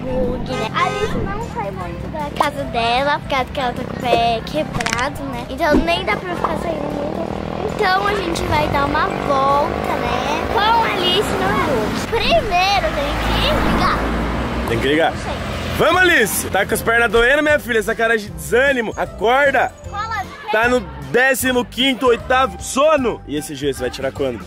Bull, né? A Alice não sai muito da casa dela, por causa que ela tá com o pé quebrado, né? Então nem dá pra ficar saindo muito. Então a gente vai dar uma volta, né? Com a Alice no Hulk. Primeiro tem que ligar. Tem que ligar. Vamos, Alice! Tá com as pernas doendo, minha filha? Essa cara de desânimo. Acorda! Tá no 15 oitavo sono. E esse G você vai tirar quando?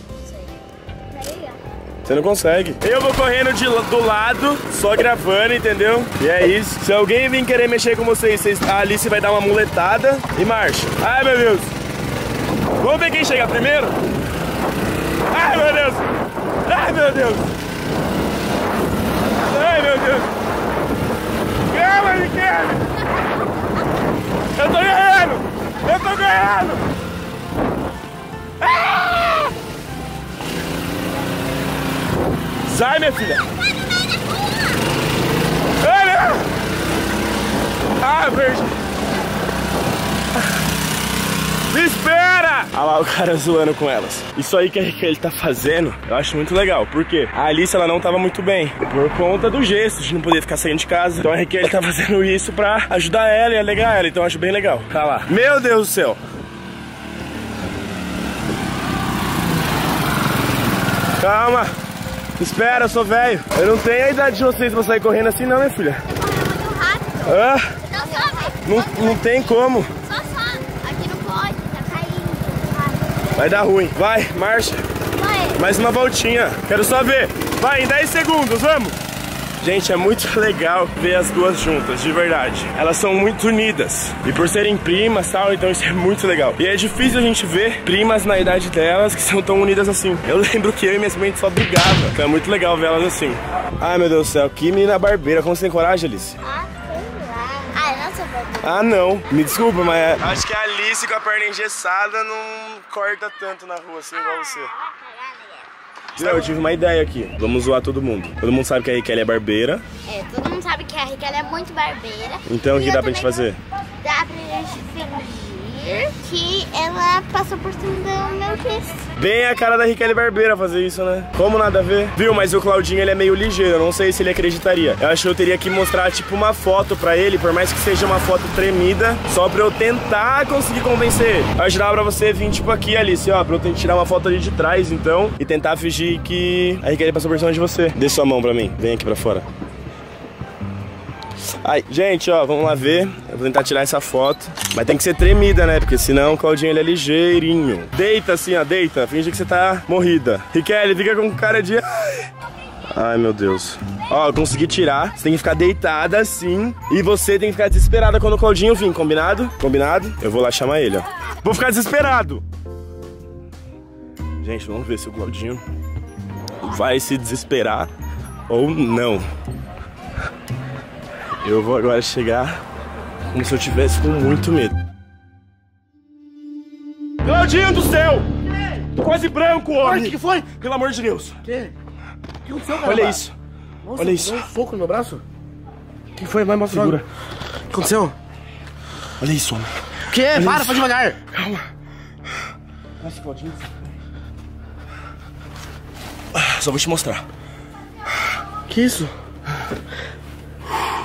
Você não consegue. Eu vou correndo de, do lado, só gravando, entendeu? E é isso. Se alguém vir querer mexer com vocês, vocês a Alice vai dar uma muletada e marcha. Ai, meu Deus. Vamos ver quem chega primeiro? Ai, meu Deus. Ai, meu Deus. Ai, meu Deus. Calma, Riquelme. Eu tô ganhando. Eu tô ganhando. Sai, minha filha! Olha! Ah, verde! Me espera! Olha lá o cara zoando com elas. Isso aí que ele tá fazendo, eu acho muito legal. Por quê? A Alice, ela não tava muito bem. Por conta do gesto, de não poder ficar saindo de casa. Então a Raquel tá fazendo isso pra ajudar ela e alegar ela. Então eu acho bem legal. Tá lá. Meu Deus do céu! Calma! Espera, eu sou velho. Eu não tenho a idade de vocês pra sair correndo assim não, minha filha. rápido. Ah, Não sobe. não, não tem como. Só só. Aqui não pode, tá caindo. Vai dar ruim. Vai, marcha. Vai. Mais uma voltinha. Quero só ver. Vai, em 10 segundos, vamos. Gente, é muito legal ver as duas juntas, de verdade. Elas são muito unidas. E por serem primas e tal, então isso é muito legal. E é difícil a gente ver primas na idade delas que são tão unidas assim. Eu lembro que eu e minha mãe só brigava. Então é muito legal ver elas assim. Ai, meu Deus do céu, que menina barbeira. Como você tem coragem, Alice? Ah, sei lá. Ah, não sou boa. Ah, não. Me desculpa, mas é... Acho que a Alice com a perna engessada não corta tanto na rua assim igual você. Eu tive uma ideia aqui. Vamos zoar todo mundo. Todo mundo sabe que a Kelly é barbeira. É, todo mundo sabe que a Raquel é muito barbeira. Então o que dá pra gente fazer? Dá pra gente fingir que ela passou por cima do meu texto. Bem a cara da Raquel Barbeira fazer isso, né? Como nada a ver? Viu, mas o Claudinho ele é meio ligeiro, eu não sei se ele acreditaria. Eu acho que eu teria que mostrar tipo uma foto pra ele, por mais que seja uma foto tremida, só pra eu tentar conseguir convencer ele. Eu ajudava pra você vir tipo aqui, Alice, ó, pra eu tentar tirar uma foto ali de trás, então, e tentar fingir que a Raquel passou por cima de você. Dê sua mão pra mim, vem aqui pra fora. Ai, gente, ó, vamos lá ver. Eu vou tentar tirar essa foto. Mas tem que ser tremida, né? Porque senão o Claudinho ele é ligeirinho. Deita assim, ó, deita. Finge que você tá morrida. Riquelme, fica com cara de. Ai, meu Deus. Ó, eu consegui tirar. Você tem que ficar deitada assim. E você tem que ficar desesperada quando o Claudinho vir, combinado? Combinado? Eu vou lá chamar ele, ó. Vou ficar desesperado. Gente, vamos ver se o Claudinho vai se desesperar ou não. Eu vou agora chegar como se eu tivesse com muito medo. Claudinho do céu! Tô quase branco, homem! O que foi? Pelo amor de Deus! O quê? O que aconteceu, cara? Olha isso! Nossa, olha isso. um soco no meu braço? O que foi? Vai mostrar. Segura. O que aconteceu? Olha isso, homem! O quê? Para, isso. faz devagar. Calma! Nossa, Claudinho. Ah, Só vou te mostrar. Que isso?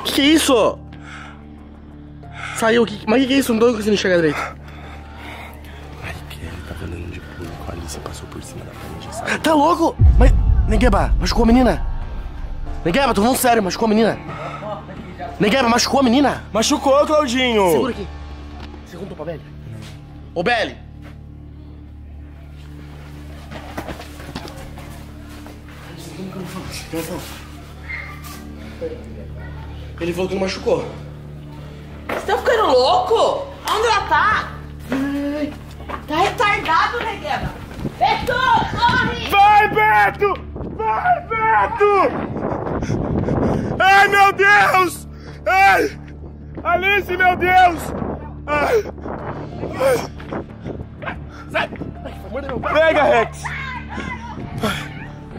Que que é isso? Saiu, que, mas que que é isso? Não tô conseguindo enxergar direito. Ai, que ele tava andando de pulo com a Alice passou por cima da frente, sabe? Tá louco? Mas, Negueba, machucou a menina? Negueba, tô falando sério, machucou a menina? Negueba, machucou a menina? Machucou, Claudinho! Segura aqui. Você contou pra Belly? Ô, Belly! Ele falou que não machucou. Você tá ficando louco? Onde ela tá? Tá retardado, né, Gueba? Beto, corre! Vai, Beto! Vai, Beto! Ai, meu Deus! Ai! Alice, meu Deus! Ai! Ai. Pega, Rex!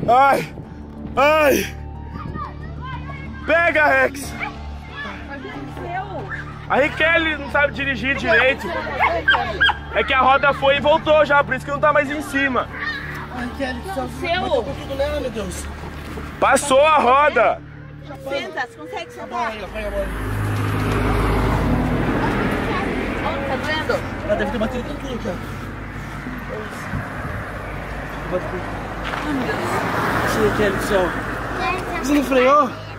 Ai! Ai! Pega, Rex! A Raquel não sabe dirigir direito. É que a roda foi e voltou já, por isso que não tá mais em cima. Ai, Kelly, que Seu! tudo nela, meu Deus. Passou a roda! Senta, você consegue sentar? Pega a bola. Onde tá doendo? Ela deve ter batido com tudo, cara. Ai, meu Deus. Sim, Kelly do céu. Você não freou?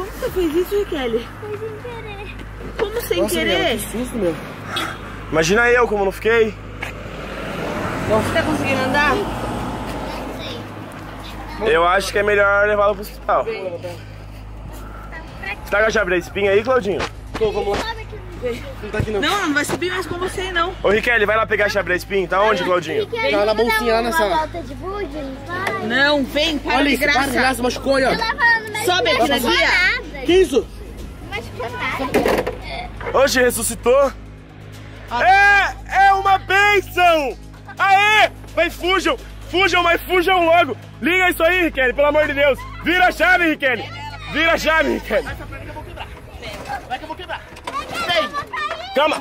Como você fez isso, Kelly? Foi sem querer. Como sem Nossa, querer? Que susto, meu. Imagina eu como não fiquei. Você tá conseguindo andar? Eu acho que é melhor levá-la pro hospital. Você tá com a chave da espinha aí, Claudinho? Tô, vamos lá. Não tá aqui não. Não, não vai subir mais com você, não. Ô, Riquelme, vai lá pegar a chave da espinha. Tá onde, Claudinho? Quer na bolsinha lá sala. volta de buggy? Vai. Não, vem, para Olha de isso, para, graça. graça, machucou aí, ó. Eu mas Sobe não aqui na guia. Que isso? Não machucou nada. Oxe, ressuscitou. É, é uma bênção. Aê, vai fujam, fujam, mas fujam logo. Liga isso aí, Riquelme, pelo amor de Deus. Vira a chave, Riquelme. Vira a chave, Riquelme. Vai que eu vou quebrar. Calma.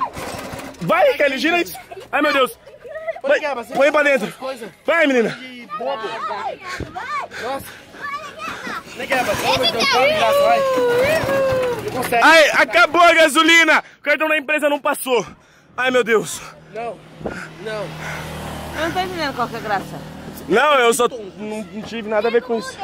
Vai, Riquelme, gira isso. Ai, meu Deus. Vai, põe pra dentro. Vai, menina. Nossa. Vai. Não consegue. Ai, acabou a gasolina. O cartão da empresa não passou. Ai, meu Deus. Não, não. Eu não tô entendendo qual que é a graça. Não, eu só não, não tive nada a ver com isso.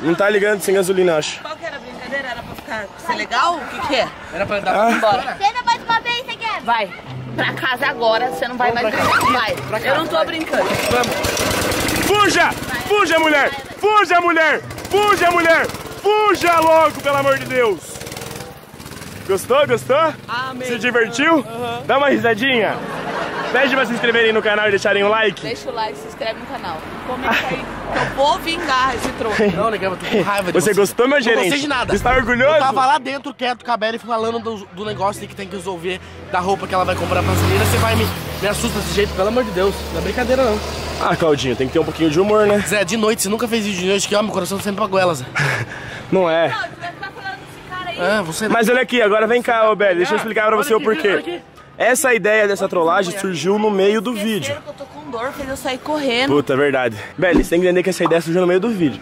Não tá ligando sem gasolina, acho. Qual que era a brincadeira? Era pra ficar ser legal? O que que é? Era pra andar pra Bora. Tenta mais uma vez, você quer? Vai. Pra casa agora, você não vai mais Vamos pra brincar. Vai. Pra Eu casa, não tô vai. brincando. Fuja! Fuja, mulher! Fuja, mulher! Fuja, mulher! Fuja logo, pelo amor de Deus! Gostou? Gostou? Amém. Se divertiu? Dá uma risadinha. Pede pra se inscreverem no canal e deixarem um like. Deixa o like, se inscreve no canal. Comenta aí que eu vou vingar esse troco. Não, Negueba, tô com raiva de Você gostou, meu Não gerente? gostei de nada. Está orgulhoso? Eu tava lá dentro quieto com a Bela falando do, do negócio que tem que resolver da roupa que ela vai comprar pra menina. Você vai me, me assusta desse jeito, pelo amor de Deus. Não é brincadeira, não. Ah, Claudinho, tem que ter um pouquinho de humor, né? Zé, de noite, você nunca fez vídeo de noite que, ó, meu coração sempre pagou ela, Zé. Não é. Você vai ficar falando desse cara aí. Ah, você Mas olha aqui, agora vem cá, ô Belly, deixa eu explicar pra você o Olha aqui, olha porquê. Essa ideia dessa trollagem surgiu no meio do vídeo. Que eu tô com dor, fez eu sair correndo. Puta, é verdade. Belly, você tem que entender que essa ideia surgiu no meio do vídeo.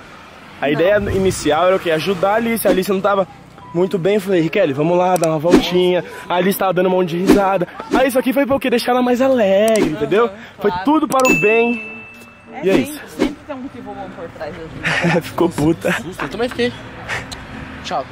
A ideia inicial era o quê? Ajudar a Alice. A Alice não tava muito bem. Eu falei, Riquelme, vamos lá, dar uma voltinha. A Alice tava dando um monte de risada. Aí isso aqui foi pra o quê? Deixar ela mais alegre, entendeu? Foi claro. tudo para o bem. É, E é sempre, isso. sempre tem um motivo bom por trás das Ficou puta. Susto, eu também fiquei. Tchau.